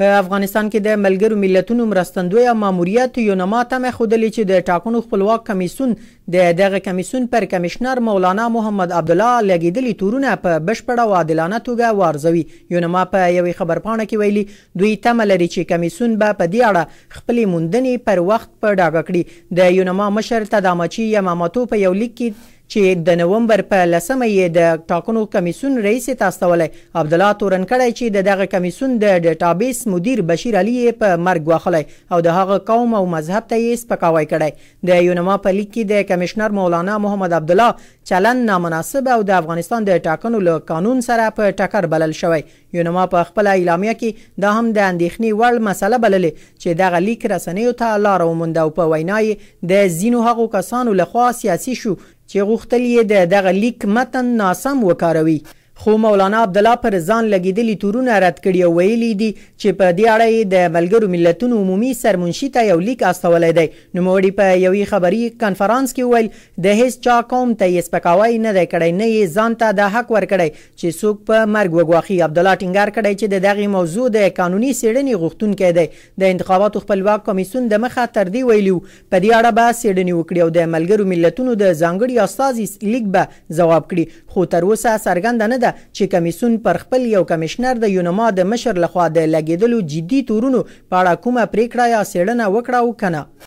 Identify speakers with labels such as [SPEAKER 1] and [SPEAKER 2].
[SPEAKER 1] په افغانستان کې د ملګرو ملتونو مرستندوی او ماموریت یونما تمه خودلې چې د ټاکنو خپلواک کمیسون د دغه کمیسون پر کمشنر مولانا محمد عبدالله لګیدلي تورونه په بشپړه او عادلانه توګه وارزوي یونما په یوې خبرپاڼه کې ویلي دوی تمه لري چې کمیسون به په دې اړه خپلې موندنې پر وخت په ډاګه کړي د یونما مشر تدامچي یماماتو په یو لیک کې چې د نومبر په لسمه یې د ټاکنو کمېسیون رئیسې ته استولی، عبدالله تورن کړی چې د دغه کمېسیون د ډېټابېس مدیر بشیر علي یې په مرګ ګواښلی او د هغه قوم او مذهب ته یې سپکاوی کړی. د یونما په لیک کې د کمېشنر مولانا محمد عبدالله چلند نامناسب او د افغانستان د ټاکنو له قانون سره په ټکر بلل شوی یوناما په خپله اعلامیه کې دا هم د اندېښنې وړ مسئله بللې چې دغه لیک رسنیو ته لاره ومونده او په وینا یې د ځینو هغو کسانو له خوا سیاسي شو چې غوښتل یې د دغه لیک متن ناسم وکاروي. خو مولانا عبدالله پر ځان لګېدلي تورونه رد کړي او ویلي یې دي چې په دې اړه یې د ملګرو ملتونو عمومي سرمنشي ته یو لیک استولی دی. نوموړي په یوې خبري کنفرانس کې وویل، د هېڅ چا قوم ته یې سپکاوی نه دی کړی، نه یې ځان ته دا حق ورکړی چې څوک په مرګ وګواښي. عبدالله ټینګار کړی چې د دغې موضوع د قانوني څېړنې غوښتونکی دی. د انتخاباتو خپلواک کمېسیون دمخه تر دې ویلي و، په دې اړه به څېړنې وکړي او د ملګرو ملتونو د ځانګړي استازي لیک به ځواب کړي، خو تر اوسه څرګنده نه ده چې کمېسیون پر خپل یو کمېشنر د یونما د مشر لخوا د لګېدلو جدي تورونو په اړه کومه پرېکړه یا څېړنه وکړه او که نه.